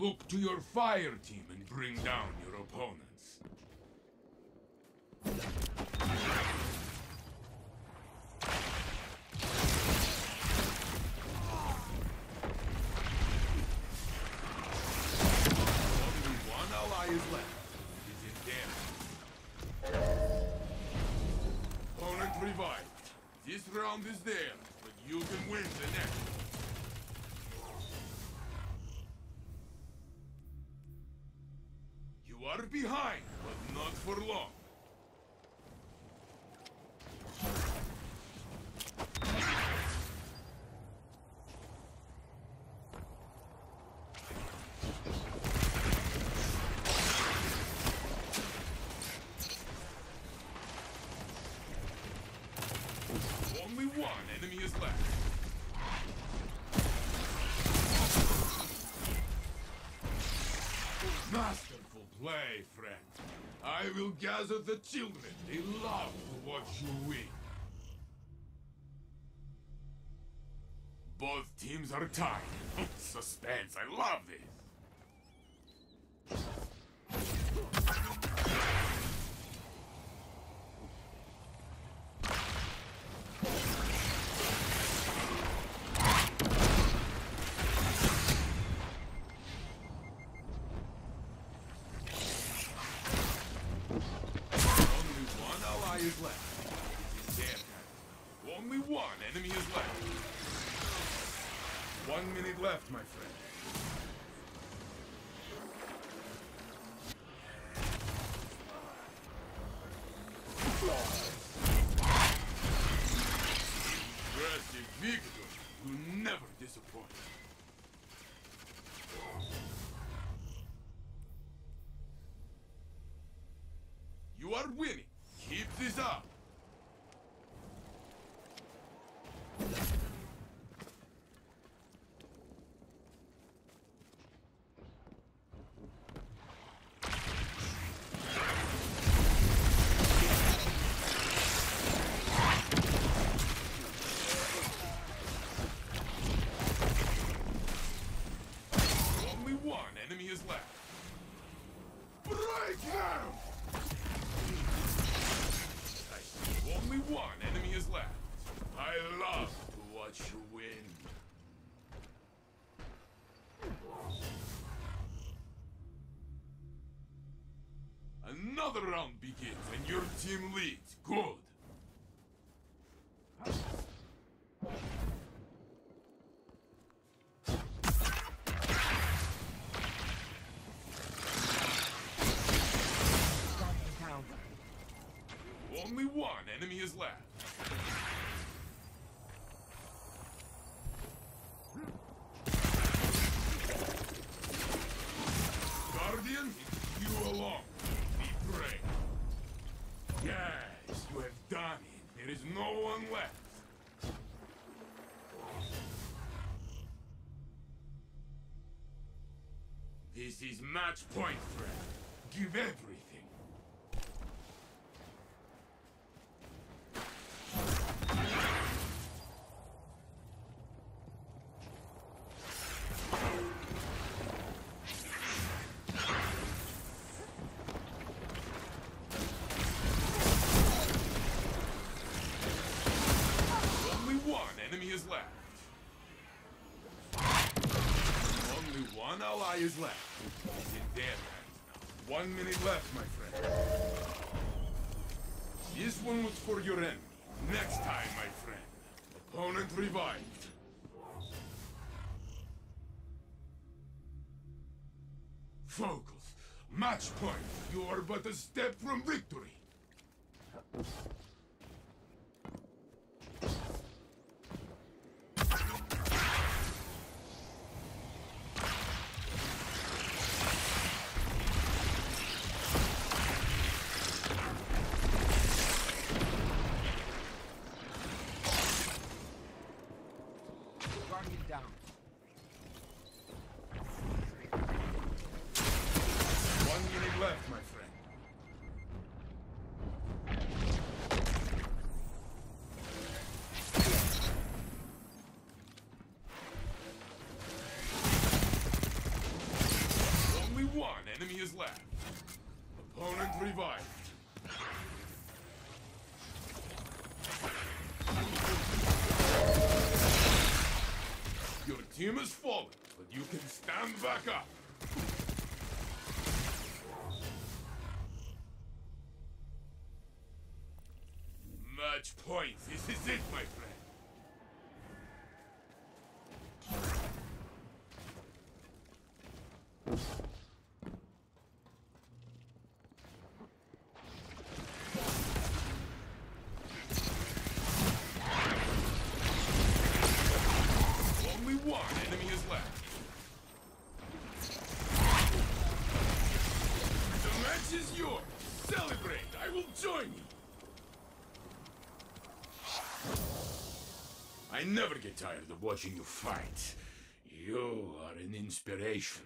Look to your fire team and bring down your opponents. Only one ally is left. Is in damage. Opponent revived. This round is theirs, but you can win the next. Are behind, but not for long. Only one enemy is left. Play, friend. I will gather the children. They love to watch you win. Both teams are tied. Suspense, I love this. Left. Their. Only one enemy is left. One minute left, my friend. Never disappoint. You are winning. This up. Only one enemy is left. Break them! I love to watch you win. Another round begins and your team leads. Good. Only one enemy is left. Guardian, you alone. Be brave. Yes, you have done it. There is no one left. This is match point, friend. Give everything. Ally is left. It's in now. One minute left, my friend. This one was for your enemy. Next time, my friend. Opponent revived. Focus. Match point. You are but a step from victory. Is left. Opponent revived. Your team has fallen, but you can stand back up. Match point. This is it, my friend. I never get tired of watching you fight. You are an inspiration.